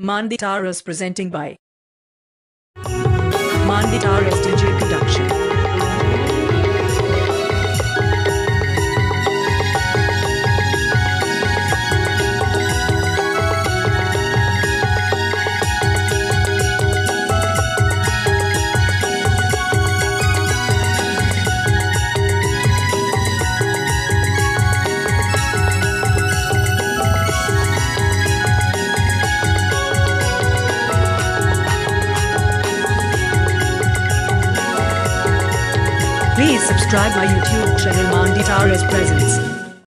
Manditaras presenting by Manditaras DJ Production. Please subscribe my YouTube channel Manditaras Presents.